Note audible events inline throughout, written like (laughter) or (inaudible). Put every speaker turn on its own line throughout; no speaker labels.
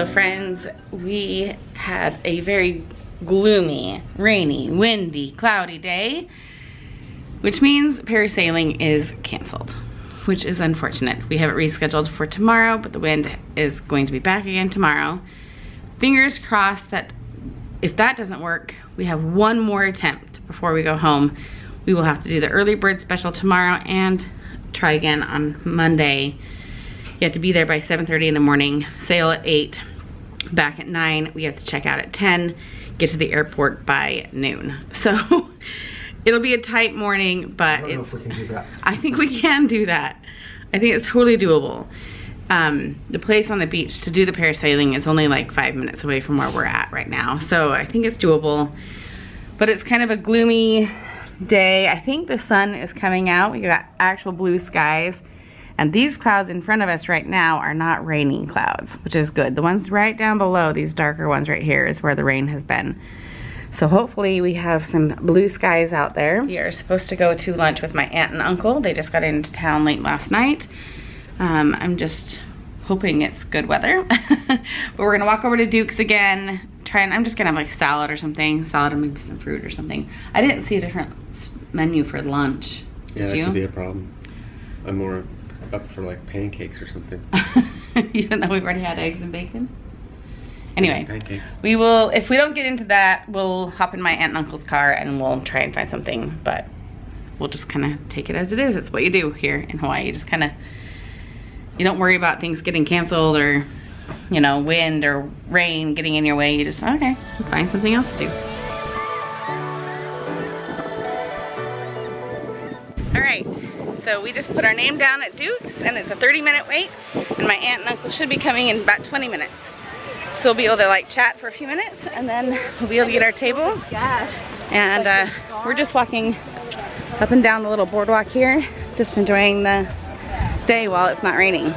Hello friends, we had a very gloomy, rainy, windy, cloudy day, which means parasailing is canceled, which is unfortunate. We have it rescheduled for tomorrow, but the wind is going to be back again tomorrow. Fingers crossed that if that doesn't work, we have one more attempt before we go home. We will have to do the early bird special tomorrow and try again on Monday. You have to be there by 7.30 in the morning, sail at 8, back at 9. We have to check out at 10, get to the airport by noon. (laughs) So it'll be a tight morning, but
I don't know if we can do that. (laughs)
I think we can do that. I think it's totally doable. Um, the place on the beach to do the parasailing is only like five minutes away from where we're at right now. So I think it's doable, but it's kind of a gloomy day. I think the sun is coming out. We got actual blue skies. And these clouds in front of us right now are not raining clouds, which is good. The ones right down below, these darker ones right here, is where the rain has been. So hopefully we have some blue skies out there. We are supposed to go to lunch with my aunt and uncle. They just got into town late last night. Um, I'm just hoping it's good weather. (laughs) but we're gonna walk over to Duke's again. Try and I'm just gonna have like salad or something. Salad and maybe some fruit or something. I didn't see a different menu for lunch.
Yeah,
Did
that
you?
could be a problem. I'm more up for like pancakes or something. (laughs)
Even though we've already had eggs and bacon. Anyway,
Pancakes.
we will, if we don't get into that, we'll hop in my aunt and uncle's car and we'll try and find something, but we'll just kind of take it as it is. It's what you do here in Hawaii. You just kind of, you don't worry about things getting canceled or, you know, wind or rain getting in your way. You just, okay, find something else to do. So we just put our name down at Duke's and it's a 30 minute wait and my aunt and uncle should be coming in about 20 minutes. So we'll be able to like chat for a few minutes and then we'll be able to get our table. And uh, we're just walking up and down the little boardwalk here, just enjoying the day while it's not raining.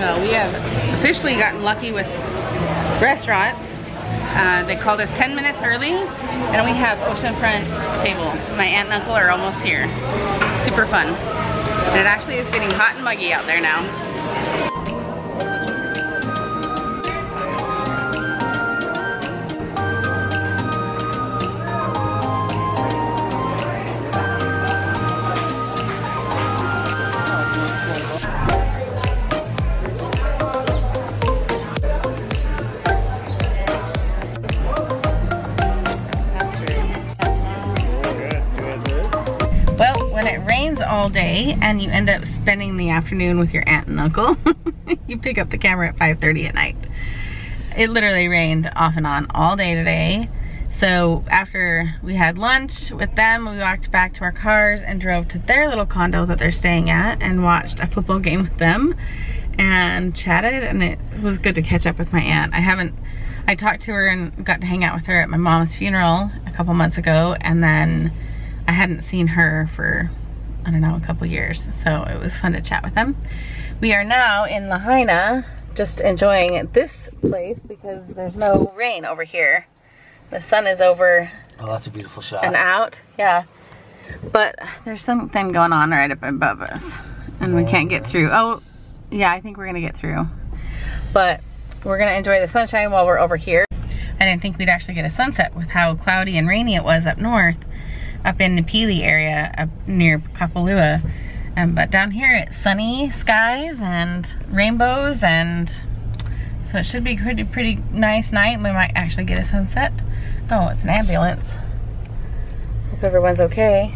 Well, we have officially gotten lucky with restaurants. Uh, they called us 10 minutes early and we have oceanfront table. My aunt and uncle are almost here. Super fun. And it actually is getting hot and muggy out there now. All day and you end up spending the afternoon with your aunt and uncle, (laughs) you pick up the camera at 5.30 at night. It literally rained off and on all day today. So after we had lunch with them, we walked back to our cars and drove to their little condo that they're staying at and watched a football game with them and chatted and it was good to catch up with my aunt. I haven't, I talked to her and got to hang out with her at my mom's funeral a couple months ago and then I hadn't seen her for, I don't know, a couple years. So it was fun to chat with them. We are now in Lahaina, just enjoying this place because there's no rain over here. The sun is over
Oh, that's a beautiful shot.
and out, yeah. But there's something going on right up above us and we can't get through. Oh, yeah, I think we're gonna get through. But we're gonna enjoy the sunshine while we're over here. I didn't think we'd actually get a sunset with how cloudy and rainy it was up north, up in Napili area, up near Kapalua. Um, but down here it's sunny skies and rainbows and so it should be pretty, pretty nice night. We might actually get a sunset. Oh, it's an ambulance. Hope everyone's okay.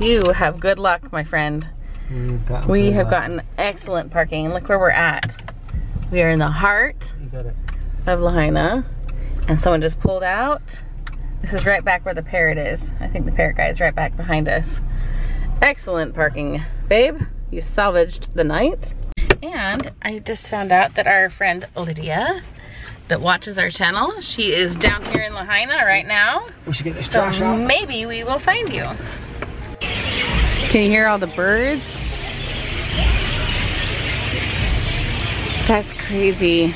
You have good luck, my friend.
We've got
gotten excellent parking. Look where we're at. We are in the heart
You got it.
Of Lahaina. And someone just pulled out. This is right back where the parrot is. I think the parrot guy is right back behind us. Excellent parking. Babe, you salvaged the night. And I just found out that our friend Lydia, that watches our channel. She is down here in Lahaina right now.
We should get this
So
trash out.
maybe we will find you. Can you hear all the birds? That's crazy.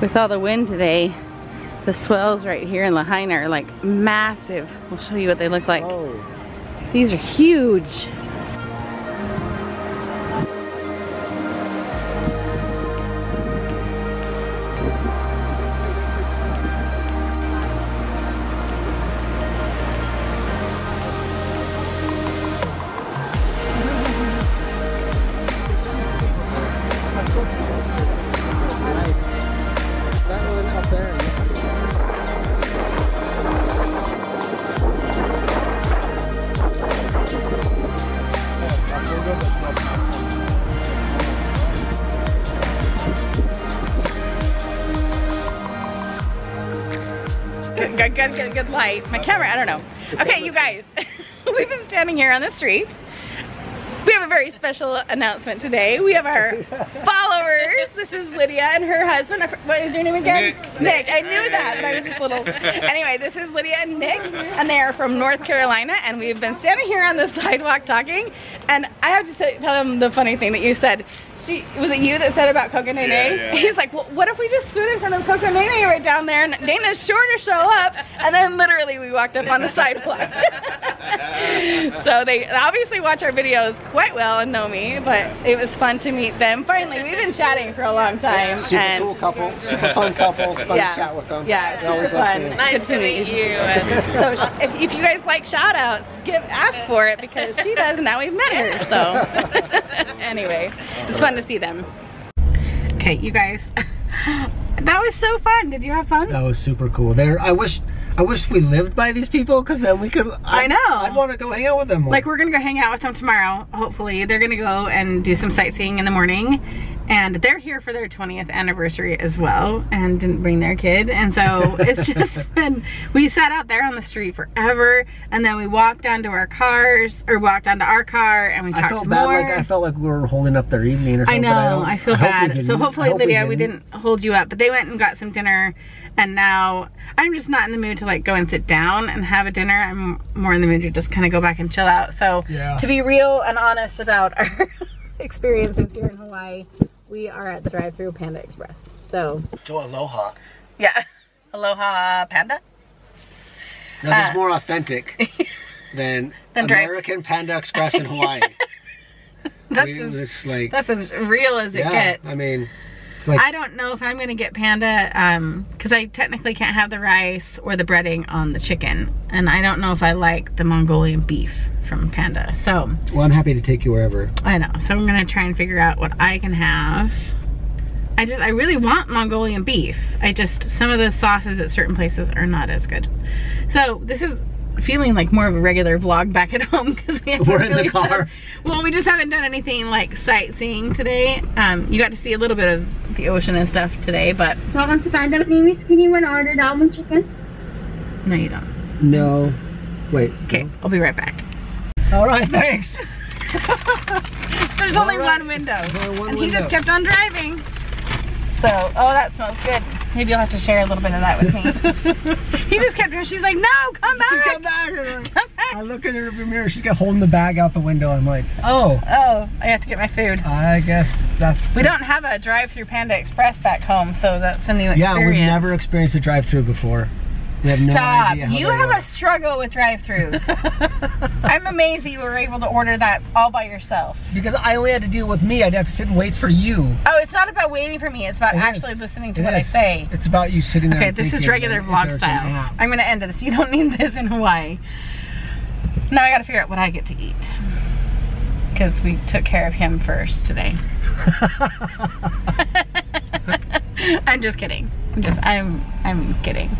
With all the wind today, the swells right here in Lahaina are like massive. We'll show you what they look like.
Oh.
These are huge. Good, good, good, good light. My camera, I don't know. Okay, you guys, (laughs) we've been standing here on the street. We have a very special announcement today. We have our followers. This is Lydia and her husband. What is your name again?
Nick.
Nick. I knew that, but I was just little. Anyway, this is Lydia and Nick, and they are from North Carolina, and we've been standing here on the sidewalk talking. And I have to tell them the funny thing that you said. She was it you that said about Coco Nene?
Yeah, yeah.
He's like, well, what if we just stood in front of Coco Nene right down there, and Dayna's sure to show up, and then literally we walked up on the sidewalk. (laughs) so they obviously watch our videos quite well and know me, but it was fun to meet them. Finally, we've been chatting for a long time.
Super
and
cool couple, super fun (laughs) couple. It's fun
Yeah.
to chat with them.
Yeah,
We always
fun.
seeing them.
Nice to meet you. so if, if you guys like shout outs, give ask for it because she does and now we've met her. So (laughs) anyway, it's fun to see them. Okay, you guys. (laughs) That was so fun. Did you have fun?
That was super cool. There, I wish, I wish we lived by these people because then we could.
I know.
I'd want to go hang out with them. more.
Like we're gonna go hang out with them tomorrow. Hopefully, they're gonna go and do some sightseeing in the morning, and they're here for their 20th anniversary as well, and didn't bring their kid. And so (laughs) it's just been. We sat out there on the street forever, and then we walked down to our cars, or walked down to our car, and we talked I
felt bad. Like I felt like we were holding up their evening or
I
something. but
know.
don't-
I, feel
we
bad. So
didn't.
hopefully,
I hope
Lydia, we didn't hold you up. But they went and got some dinner, and now I'm just not in the mood to like go and sit down and have a dinner. I'm more in the mood to just kind of go back and chill out. So
Yeah.
to be real and honest about our (laughs) experiences here in Hawaii, we are at the drive-through Panda Express. So
To aloha.
yeah, (laughs) aloha Panda.
Nothing's
Uh,
more authentic (laughs) than,
Than
American Panda Express in (laughs) Hawaii.
That's
We-
as,
like
that's as real as it
yeah.
gets.
I mean, it's like
I don't know if I'm gonna get panda um because I technically can't have the rice or the breading on the chicken and I don't know if I like the Mongolian beef from panda so.
Well, I'm happy to take you wherever.
I know so I'm gonna try and figure out what I can have. I just I really want Mongolian beef. I just some of the sauces at certain places are not as good. So this is feeling like more of a regular vlog back at (laughs) home because we haven't
We're in the car.
done- well we just haven't done anything like sightseeing today um you got to see a little bit of the ocean and stuff today but
Welcome to Panda McNamee Skinny One ordered almond chicken.
no you don't
No. Wait.
okay I'll be right back
All right. Thanks. (laughs)
there's only
All right.
one window
Only one
and he just kept on driving so oh that smells good maybe you'll have to share a little bit of that with me (laughs) he just kept her. she's like no come back,
She come back. Like-
Come back.
I look in the rearview mirror. She's got holding the bag out the window. I'm like, oh,
oh I have to get my food
I guess that's.
we don't have a drive-through Panda Express back home so that's a new experience
Yeah, we've never experienced a drive-through before. Have no
Stop.
idea
you have
work.
a struggle with drive-throughs. (laughs) I'm amazed that you were able to order that all by yourself.
Because I only had to deal with me. I'd have to sit and wait for you.
Oh, it's not about waiting for me. It's about
It
actually
is.
listening to
It
what I say.
It's about you sitting there.
Okay, this is regular vlog style. I'm gonna end this. You don't need this in Hawaii. Now I gotta figure out what I get to eat. Because we took care of him first today. (laughs) (laughs) I'm just kidding. I'm just I'm I'm kidding.